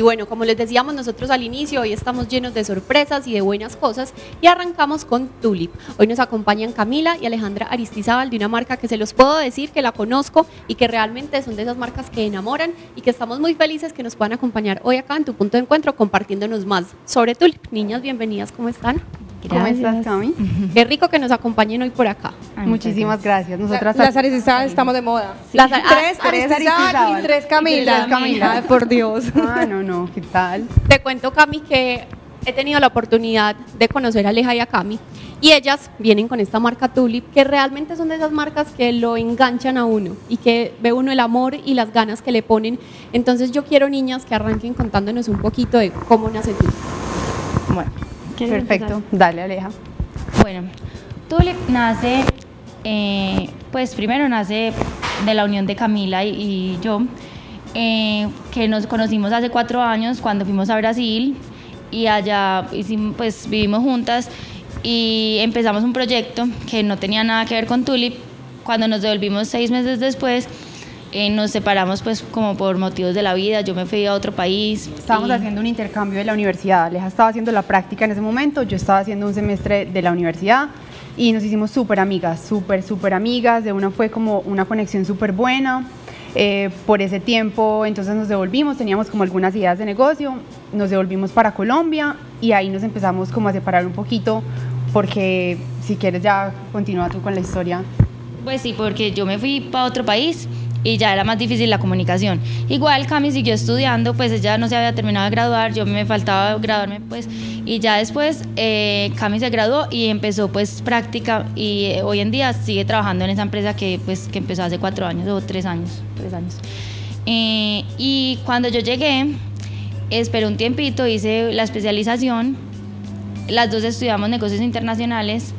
Y bueno, como les decíamos nosotros al inicio, hoy estamos llenos de sorpresas y de buenas cosas y arrancamos con Tulip. Hoy nos acompañan Camila y Alejandra Aristizábal de una marca que se los puedo decir que la conozco y que realmente son de esas marcas que enamoran y que estamos muy felices que nos puedan acompañar hoy acá en tu punto de encuentro compartiéndonos más sobre Tulip. Niñas, bienvenidas, ¿cómo están? ¿Cómo estás, Cami? Qué rico que nos acompañen hoy por acá. Muchísimas gracias. Nosotras las Aristizábal estamos de moda. Las- tres ah, tres Camila. Y tres Camila. Ay, por Dios. Ah, no, no, ¿qué tal? Te cuento, Cami, que he tenido la oportunidad de conocer a Aleja y a Cami y ellas vienen con esta marca Tulip, que realmente son de esas marcas que lo enganchan a uno y que ve uno el amor y las ganas que le ponen. Entonces yo quiero, niñas, que arranquen contándonos un poquito de cómo nace Tulip. Bueno, perfecto. Dale, Aleja. Bueno, Tulip nace, eh, pues primero nace de la unión de Camila y, y yo, eh, que nos conocimos hace cuatro años cuando fuimos a Brasil y allá hicimos, pues vivimos juntas y empezamos un proyecto que no tenía nada que ver con Tulip. Cuando nos devolvimos seis meses después, eh, nos separamos pues como por motivos de la vida, yo me fui a otro país. Estábamos y- haciendo un intercambio de la universidad. Aleja estaba haciendo la práctica en ese momento, yo estaba haciendo un semestre de la universidad y nos hicimos súper amigas, súper, súper amigas. De una fue como una conexión súper buena. Eh, por ese tiempo, entonces nos devolvimos, teníamos como algunas ideas de negocio, nos devolvimos para Colombia y ahí nos empezamos como a separar un poquito porque si quieres ya continúa tú con la historia. Pues sí, porque yo me fui para otro país y ya era más difícil la comunicación. Igual Cami siguió estudiando, pues ella no se había terminado de graduar, yo me faltaba graduarme pues y ya después eh, Cami se graduó y empezó pues práctica y eh, hoy en día sigue trabajando en esa empresa que pues que empezó hace cuatro años o tres años, tres años. Eh, y cuando yo llegué, esperé un tiempito, hice la especialización, las dos estudiamos negocios internacionales,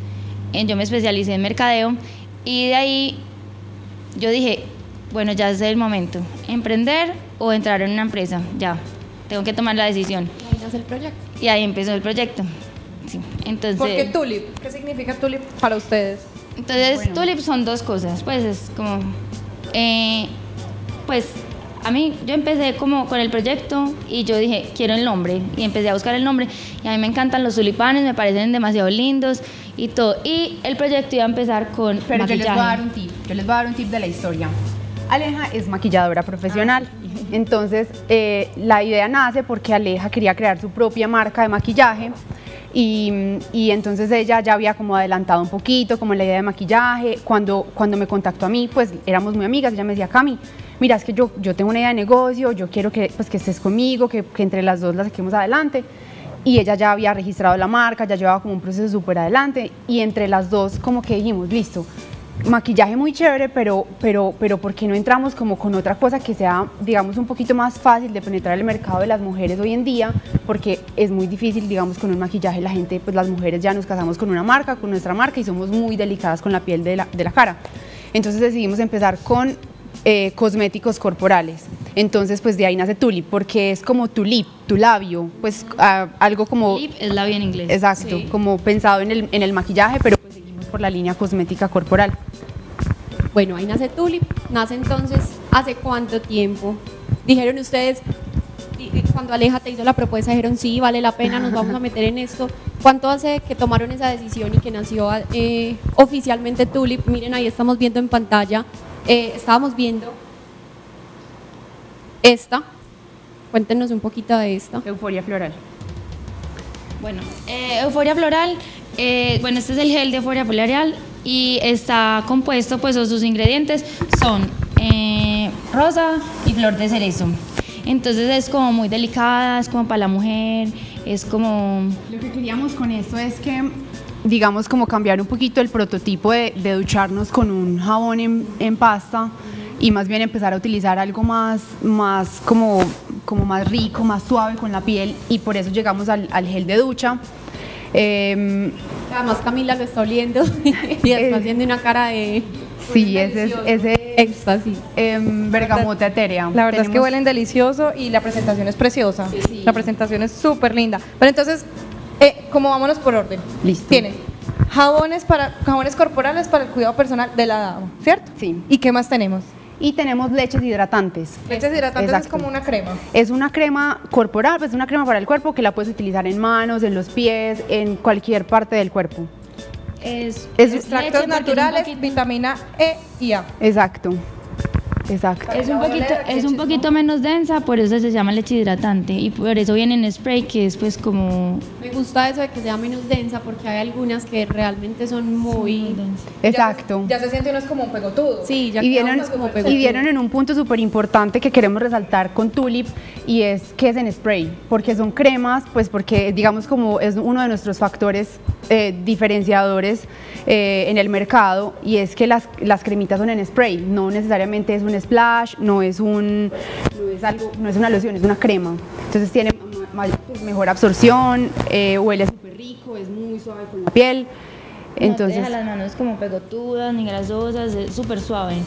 eh, yo me especialicé en mercadeo y de ahí yo dije, bueno, ya es el momento, emprender o entrar en una empresa, ya, tengo que tomar la decisión. Ahí nace el proyecto. Y ahí empezó el proyecto. Sí, entonces, ¿Por qué Tulip? ¿Qué significa Tulip para ustedes? entonces Bueno. Tulip son dos cosas, pues es como, eh, pues a mí yo empecé como con el proyecto y yo dije, quiero el nombre y empecé a buscar el nombre y a mí me encantan los tulipanes, me parecen demasiado lindos y todo. Y el proyecto iba a empezar con Pero yo les voy a dar un tip, yo les voy a dar un tip de la historia. Aleja es maquilladora profesional, entonces eh, la idea nace porque Aleja quería crear su propia marca de maquillaje y, y entonces ella ya había como adelantado un poquito como la idea de maquillaje. Cuando, cuando me contactó a mí, pues éramos muy amigas, ella me decía, Cami, mira, es que yo, yo tengo una idea de negocio, yo quiero que, pues, que estés conmigo, que, que entre las dos la saquemos adelante y ella ya había registrado la marca, ya llevaba como un proceso súper adelante y entre las dos como que dijimos, listo, maquillaje muy chévere, pero, pero, pero ¿por qué no entramos como con otra cosa que sea, digamos, un poquito más fácil de penetrar el mercado de las mujeres hoy en día? Porque es muy difícil, digamos, con un maquillaje la gente, pues las mujeres ya nos casamos con una marca, con nuestra marca y somos muy delicadas con la piel de la, de la cara. Entonces decidimos empezar con eh, cosméticos corporales. Entonces, pues de ahí nace Tulip, porque es como tu lip, tu labio, pues ah, algo como... Lip es labio en inglés. Exacto, como pensado en el, en el maquillaje, pero por la línea cosmética corporal. Bueno, ahí nace Tulip. Nace entonces, ¿hace cuánto tiempo? Dijeron ustedes, cuando Aleja te hizo la propuesta, dijeron, sí, vale la pena, nos vamos a meter en esto. ¿Cuánto hace que tomaron esa decisión y que nació eh, oficialmente Tulip? Miren, ahí estamos viendo en pantalla, eh, estábamos viendo esta. Cuéntenos un poquito de esta. Euforia floral. Bueno, eh, Euforia Floral, eh, bueno, este es el gel de Euforia Floral y está compuesto, pues, sus ingredientes son eh, rosa y flor de cerezo. Entonces es como muy delicada, es como para la mujer, es como... Lo que queríamos con esto es que, digamos, como cambiar un poquito el prototipo de, de ducharnos con un jabón en, pasta y más bien empezar a utilizar algo más, más como, como más rico, más suave con la piel y por eso llegamos al gel de ducha. Em, Además Camila lo está oliendo y está haciendo una cara de... sí, ese es ese éxtasis. em, bergamota etérea. La verdad es que huelen delicioso y la presentación es preciosa. sí. La presentación es súper linda. Pero entonces, eh, como vámonos por orden. Listo. Tiene jabones, para, jabones corporales para el cuidado personal de la dama, ¿cierto? Sí. ¿Y qué más tenemos? Y tenemos leches hidratantes. Leches hidratantes es como una crema. Es una crema corporal, pues es una crema para el cuerpo que la puedes utilizar en manos, en los pies, en cualquier parte del cuerpo. Es, Es- Extractos naturales, poquito- vitamina E y A. Exacto. Exacto. Es un, poquito, es un poquito menos densa, por eso se llama leche hidratante y por eso viene en spray, que es pues como... Me gusta eso de que sea menos densa porque hay algunas que realmente son muy... Exacto. Ya se siente uno es como un pegotudo. Sí, ya y vieron, uno como y pegotudo. vieron en un punto súper importante que queremos resaltar con Tulip y es que es en spray, porque son cremas, pues porque digamos como es uno de nuestros factores eh, diferenciadores eh, en el mercado y es que las, las cremitas son en spray, no necesariamente es un splash, no es, un, no es, algo, no es una loción, es una crema. Entonces tiene pues, mejor absorción, eh, huele súper rico, es muy suave con la piel. Entonces, no te deja las manos como pegotudas ni grasosas, es súper suave.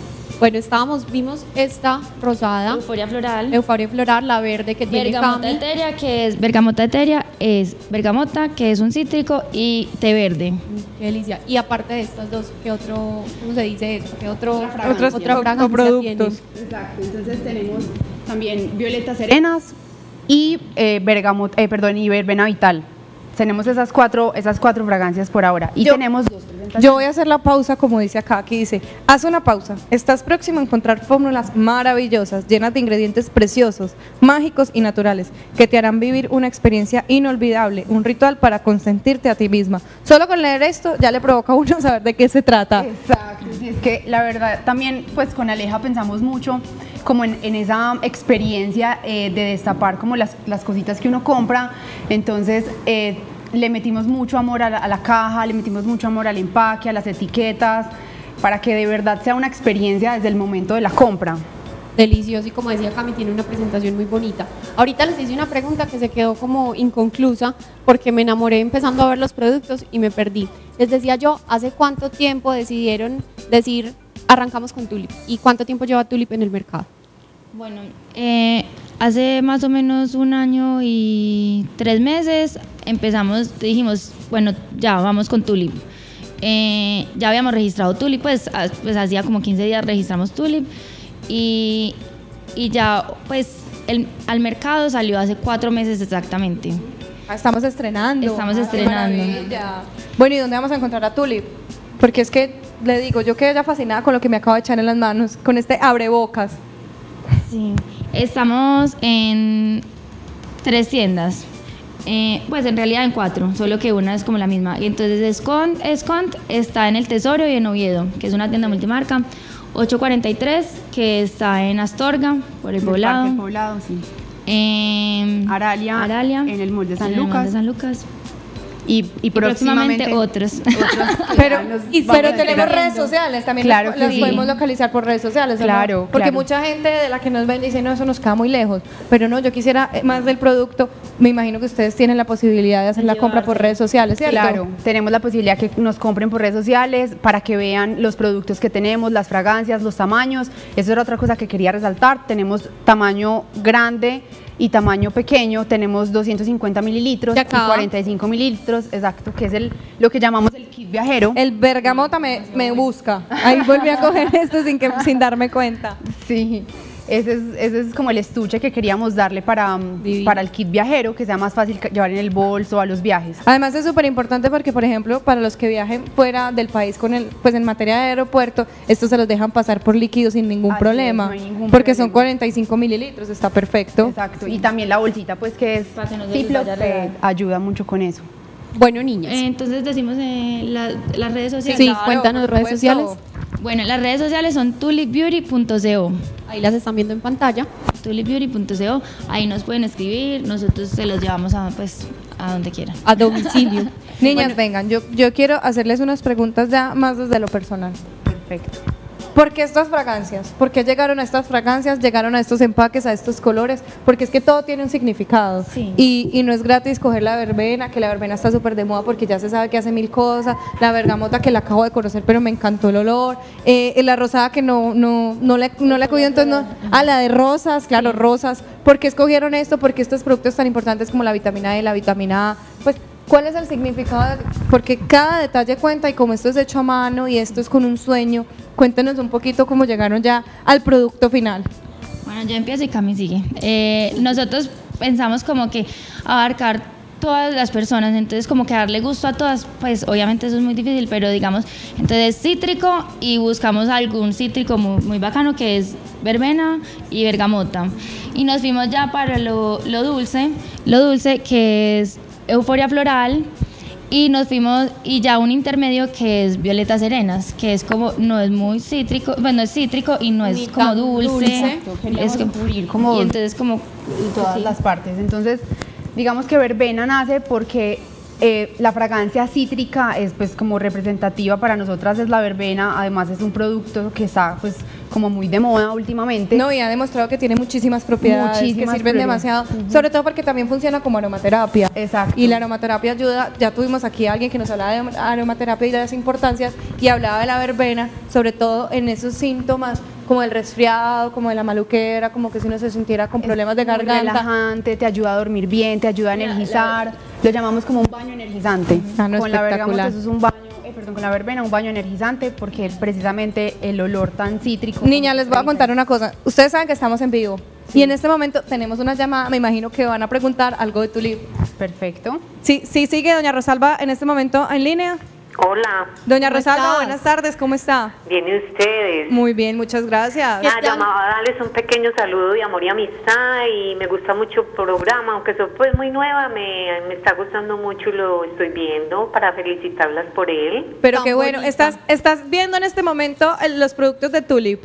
Bueno, estábamos, vimos esta rosada, Euforia floral. euforia floral, la verde que tiene Bergamota Cami. etérea, que es bergamota etérea, es bergamota, que es un cítrico, y té verde. Qué delicia. Y aparte de estas dos, ¿qué otro, cómo se dice eso? ¿Qué otro, Otros otra fragancia coproductos. tiene? Exacto, entonces tenemos también violetas serenas y eh, bergamot, eh, perdón, y verbena vital. Tenemos esas cuatro, esas cuatro fragancias por ahora. Y Yo- tenemos dos. Yo voy a hacer la pausa, como dice acá, aquí dice, haz una pausa. Estás próximo a encontrar fórmulas maravillosas, llenas de ingredientes preciosos, mágicos y naturales, que te harán vivir una experiencia inolvidable, un ritual para consentirte a ti misma. Solo con leer esto ya le provoca a uno saber de qué se trata. Exacto, sí, es que la verdad también pues con Aleja pensamos mucho como en, en esa experiencia eh, de destapar como las, las cositas que uno compra, entonces eh, le metimos mucho amor a la, a la caja, le metimos mucho amor al empaque, a las etiquetas, para que de verdad sea una experiencia desde el momento de la compra. Delicioso y como decía Cami, tiene una presentación muy bonita. Ahorita les hice una pregunta que se quedó como inconclusa porque me enamoré empezando a ver los productos y me perdí. Les decía yo, ¿hace cuánto tiempo decidieron decir arrancamos con Tulip? ¿Y cuánto tiempo lleva Tulip en el mercado? Bueno, eh, hace más o menos un año y tres meses empezamos, dijimos, bueno, ya vamos con Tulip. Eh, ya habíamos registrado Tulip, pues, pues hacía como 15 días registramos Tulip y, y ya pues el, al mercado salió hace cuatro meses exactamente. Ah, Estamos estrenando. Estamos Ah, estrenando. maravilla. Bueno, ¿y dónde vamos a encontrar a Tulip? Porque es que le digo, yo quedé ya fascinada con lo que me acabo de echar en las manos, con este abrebocas. Sí, estamos en tres tiendas. Eh, pues en realidad en cuatro, solo que una es como la misma. Y entonces Escont, Escont está en El Tesoro y en Oviedo, que es una tienda multimarca. 843, que está en Astorga, por el En poblado. Parque El Poblado, sí. En Aralia, Aralia, en el Mall de San el Lucas. Y, próximamente otros. Pero, y- pero tenemos redes sociales, también Claro sí. podemos localizar por redes sociales. Claro, Porque claro. mucha gente de la que nos ven dice, no, eso nos queda muy lejos. Pero no, yo quisiera eh, más del producto. Me imagino que ustedes tienen la posibilidad de hacer la compra por redes sociales, ¿cierto? Claro, tenemos la posibilidad que nos compren por redes sociales para que vean los productos que tenemos, las fragancias, los tamaños. Eso era otra cosa que quería resaltar. Tenemos tamaño grande y tamaño pequeño. Tenemos 250 mililitros y acá. 45 mililitros, exacto, que es el, lo que llamamos el kit viajero. El bergamota me, me busca. Ahí volví a coger esto sin, que, sin darme cuenta. Sí, ese es, ese es como el estuche que queríamos darle para, mm, Divino. para el kit viajero, que sea más fácil llevar en el bolso a los viajes. Además es súper importante porque, por ejemplo, para los que viajen fuera del país con el, pues en materia de aeropuerto, estos se los dejan pasar por líquido sin ningún Así problema. no ningún porque son problema. 45 mililitros, está perfecto. Exacto, y también la bolsita, pues que es Ziploc, ayuda mucho con eso. Bueno, niñas. Eh, Entonces decimos eh, la- las redes sociales. Sí, Claro, cuéntanos redes sociales. Bueno, las redes sociales son tulipbeauty.co. Ahí las están viendo en pantalla. tulipbeauty.co, ahí nos pueden escribir, nosotros se los llevamos a, pues, a donde quieran. A domicilio. Niñas, vengan, yo, yo quiero hacerles unas preguntas ya más desde lo personal. Perfecto. ¿Por qué estas fragancias? ¿Por qué llegaron a estas fragancias? ¿Llegaron a estos empaques, a estos colores? Porque es que todo tiene un significado. Sí. Y, y no es gratis coger la verbena, que la verbena está súper de moda porque ya se sabe que hace mil cosas. La bergamota que la acabo de conocer, pero me encantó el olor. Eh, la rosada que no, no, no le, no le acudió, entonces no. Ah, la de rosas, claro, rosas. ¿Por qué escogieron esto? Porque estos productos tan importantes como la vitamina E, la vitamina A, pues ¿Cuál es el significado? Porque cada detalle cuenta y como esto es hecho a mano y esto es con un sueño, cuéntenos un poquito cómo llegaron ya al producto final. Bueno, yo empiezo y Cami sigue. Eh, nosotros pensamos como que abarcar todas las personas, entonces como que darle gusto a todas, pues obviamente eso es muy difícil, pero digamos, entonces cítrico y buscamos algún cítrico muy, muy bacano que es verbena y bergamota. Y nos fuimos ya para lo, lo dulce, lo dulce que es euforia floral y nos fuimos y ya un intermedio que es violetas serenas, que es como no es muy cítrico, bueno, es cítrico y no es Ni como dulce. dulce. Es que- cubrir como y entonces como todas las partes. Entonces, digamos que verbena nace porque eh, la fragancia cítrica es pues como representativa para nosotras es la verbena, además es un producto que está pues como muy de moda últimamente. No, y ha demostrado que tiene muchísimas propiedades, Muchísimas que sirven propiedades. demasiado, sobre todo porque también funciona como aromaterapia. Exacto. Y la aromaterapia ayuda, ya tuvimos aquí a alguien que nos hablaba de aromaterapia y de las importancias y hablaba de la verbena, sobre todo en esos síntomas como el resfriado, como de la maluquera, como que si uno se sintiera con problemas de garganta. relajante, te ayuda a dormir bien, te ayuda a energizar. Lo llamamos como un baño energizante. Ah, no, con la espectacular. eso es un baño, perdón, con la verbena un baño energizante porque precisamente el olor tan cítrico. Niña, les voy a contar una cosa. Ustedes saben que estamos en vivo. Y en este momento tenemos una llamada, me imagino que van a preguntar algo de tu libro. Perfecto. Sí, sí, sigue doña Rosalba en este momento en línea. Hola, Doña ¿Cómo Rosalba, estás? buenas tardes, ¿cómo está? vienen ustedes. Muy bien, muchas gracias. ¿Qué Nada, tal? llamaba a darles un pequeño saludo de amor y amistad y me gusta mucho el programa, aunque soy pues muy nueva, me, me está gustando mucho y lo estoy viendo para felicitarlas por él. Pero Tan qué bueno, bonita. estás, estás viendo en este momento el- los productos de Tulip.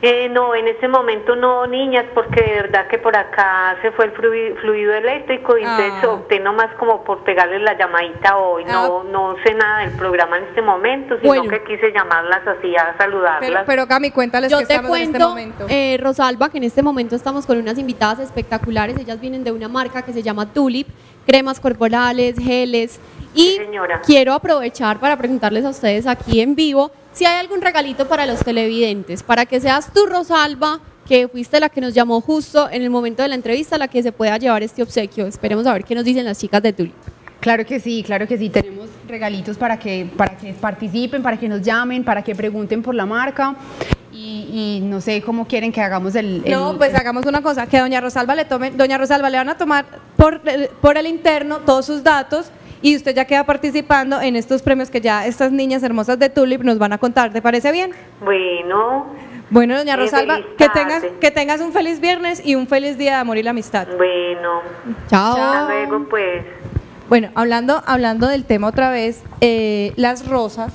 Eh, no, en ese momento no, niñas, porque de verdad que por acá se fue el flui- fluido eléctrico y entonces Ah. opté nomás como por pegarles la llamadita hoy. No, no sé nada del programa en este momento, sino Bueno. que quise llamarlas así a saludarlas. Pero, pero Cami, cuéntales Yo que te estamos en este cuento, momento. eh, Rosalba, que en este momento estamos con unas invitadas espectaculares. Ellas vienen de una marca que se llama Tulip, cremas corporales, geles. Y Sí, quiero aprovechar para preguntarles a ustedes aquí en vivo si hay algún regalito para los televidentes, para que seas tú, Rosalba, que fuiste la que nos llamó justo en el momento de la entrevista, la que se pueda llevar este obsequio. Esperemos a ver qué nos dicen las chicas de Tulip. Claro que sí, claro que sí. Tenemos regalitos para que, para que participen, para que nos llamen, para que pregunten por la marca. Y, y no sé cómo quieren que hagamos el. el- No, pues hagamos una cosa, que doña Rosalba le tome, doña Rosalba le van a tomar por, el- por el interno todos sus datos y usted ya queda participando en estos premios que ya estas niñas hermosas de Tulip nos van a contar. ¿Te parece bien? Bueno, Bueno, doña Eh, Rosalba, que tengas, que tengas un feliz viernes y un feliz día de amor y la amistad. bueno, Chao. hasta luego pues. Bueno, hablando, hablando del tema otra vez, eh, las rosas,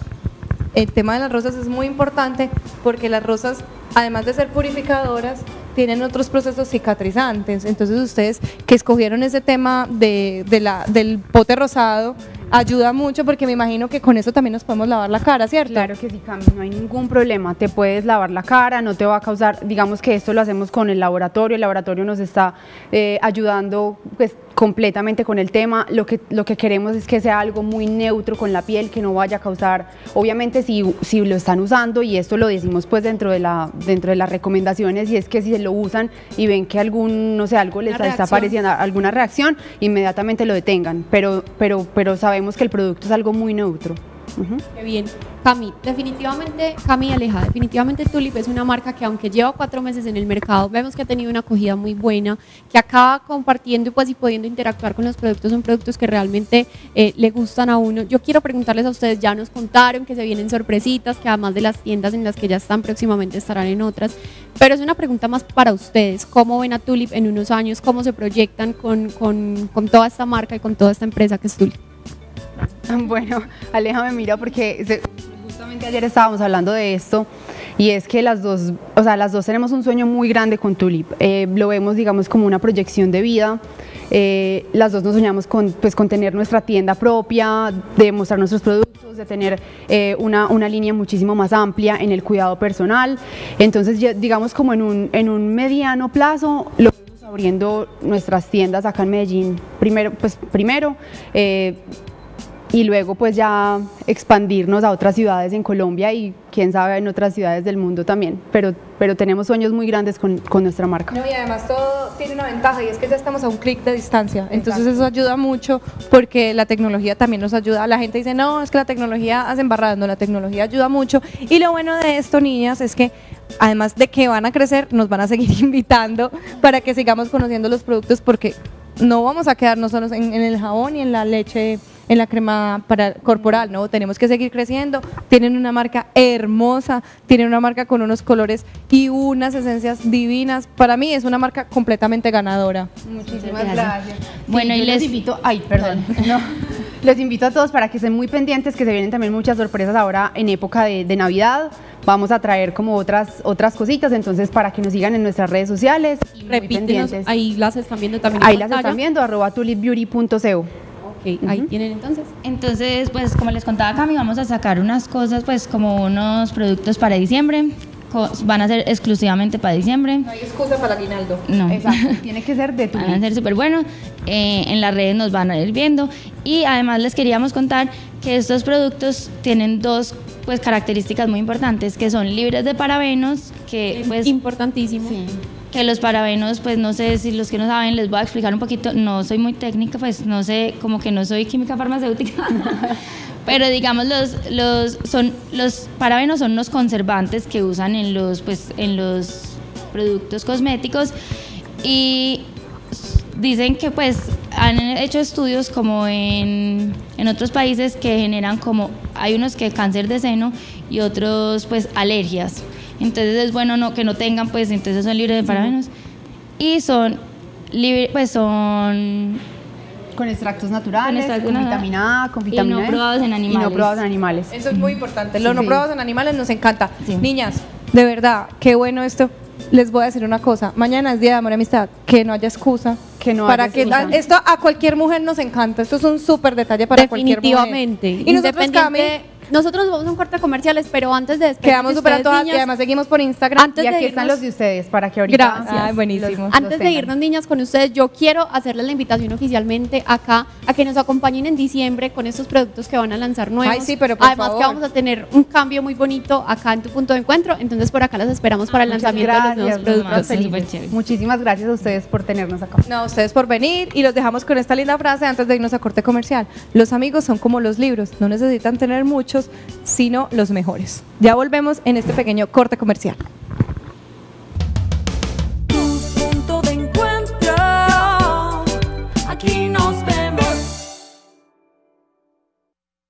el tema de las rosas es muy importante porque las rosas, además de ser purificadoras, tienen otros procesos cicatrizantes. Entonces ustedes que escogieron ese tema de, de la, del pote rosado, ayuda mucho porque me imagino que con eso también nos podemos lavar la cara, ¿cierto? Claro que sí, Cami, no hay ningún problema. Te puedes lavar la cara, no te va a causar, digamos que esto lo hacemos con el laboratorio, el laboratorio nos está eh, ayudando pues, completamente con el tema. Lo que, lo que queremos es que sea algo muy neutro con la piel, que no vaya a causar, obviamente si, si lo están usando, y esto lo decimos pues dentro de, la, dentro de las recomendaciones, y es que si se lo usan y ven que algún, no sé, algo les está apareciendo, alguna reacción, inmediatamente lo detengan. Pero, pero, pero sabemos que el producto es algo muy neutro. Qué bien. Cami, definitivamente, Cami Aleja, definitivamente Tulip es una marca que aunque lleva cuatro meses en el mercado, vemos que ha tenido una acogida muy buena, que acaba compartiendo y pues y pudiendo interactuar con los productos, son productos que realmente eh, le gustan a uno. Yo quiero preguntarles a ustedes, ya nos contaron que se vienen sorpresitas, que además de las tiendas en las que ya están próximamente estarán en otras, pero es una pregunta más para ustedes, ¿cómo ven a Tulip en unos años? ¿Cómo se proyectan con, con, con toda esta marca y con toda esta empresa que es Tulip? Bueno, Aleja me mira porque justamente ayer estábamos hablando de esto y es que las dos, o sea, las dos tenemos un sueño muy grande con Tulip. Eh, lo vemos, digamos, como una proyección de vida. Eh, las dos nos soñamos con, pues, con tener nuestra tienda propia, de mostrar nuestros productos, de tener eh, una, una línea muchísimo más amplia en el cuidado personal. Entonces, digamos, como en un, en un mediano plazo, lo abriendo nuestras tiendas acá en Medellín. Primero, pues primero, y luego pues ya expandirnos a otras ciudades en Colombia y quién sabe en otras ciudades del mundo también, pero, pero tenemos sueños muy grandes con, con nuestra marca. No, y además todo tiene una ventaja y es que ya estamos a un clic de distancia. Entonces eso ayuda mucho porque la tecnología también nos ayuda. La gente dice, no, es que la tecnología hace embarradas. No, la tecnología ayuda mucho. Y lo bueno de esto, niñas, es que además de que van a crecer, nos van a seguir invitando para que sigamos conociendo los productos porque no vamos a quedarnos solos en, en el jabón y en la leche en la crema para corporal, ¿no? Tenemos que seguir creciendo. Tienen una marca hermosa, tienen una marca con unos colores y unas esencias divinas. Para mí es una marca completamente ganadora. Muchísimas gracias. Bueno, Sí, y yo les- invito, ay, perdón. No. Les invito a todos para que estén muy pendientes, que se vienen también muchas sorpresas ahora en época de, de Navidad. Vamos a traer como otras otras cositas, entonces para que nos sigan en nuestras redes sociales. y muy Repítenos, pendientes. ahí las están viendo también. Ahí las están viendo, arroba tulipbeauty.co. Ok, ahí tienen entonces. Entonces, pues como les contaba Cami, vamos a sacar unas cosas, pues como unos productos para diciembre. Van a ser exclusivamente para diciembre. No hay excusa para el aguinaldo. No. Exacto, tiene que ser de tu Van a ser súper buenos. eh, en las redes nos van a ir viendo. Y además les queríamos contar que estos productos tienen dos pues, características muy importantes, que son libres de parabenos, que pues Importantísimo. Que los parabenos, pues no sé si los que no saben, les voy a explicar un poquito, no soy muy técnica, pues no sé, como que no soy química farmacéutica, pero digamos los, los, son, los parabenos son los conservantes que usan en los, pues, en los productos cosméticos. Y dicen que pues han hecho estudios como en, en otros países que generan como, hay unos que cáncer de seno y otros pues alergias. Entonces es bueno no, que no tengan pues, entonces son libres de parabenos. Y son, libre, pues son Con extractos naturales, Con con vitamina A, con Y vitamina no E, probados en Y no animales. probados en animales. Eso es muy importante. Los no Sí. probados en animales nos encanta. Sí. Niñas, de verdad, qué bueno esto. Les voy a decir una cosa. Mañana es Día de Amor y Amistad. Que no haya excusa. Que no para haya que excusa. Esto a cualquier mujer nos encanta. Esto es un súper detalle para cualquier mujer. Definitivamente. Y nosotros, Cami, nosotros nos vamos a un corte comerciales, pero antes de despedirnos quedamos súper antojadas y además seguimos por Instagram. Antes y aquí de están los de ustedes para que ahorita Gracias. Ay, buenísimo. los- Antes los de irnos, niñas, con ustedes, yo quiero hacerles la invitación oficialmente acá a que nos acompañen en diciembre con estos productos que van a lanzar nuevos. Ay, sí, pero por Además que vamos a tener un cambio muy bonito acá en tu punto de encuentro, entonces por acá las esperamos para el Muchas lanzamiento de los nuevos productos. Muchísimas gracias a ustedes por tenernos acá. No, a ustedes por venir y los dejamos con esta linda frase antes de irnos a corte comercial. Los amigos son como los libros, no necesitan tener sino los mejores. Ya volvemos en este pequeño corte comercial.